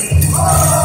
Oh!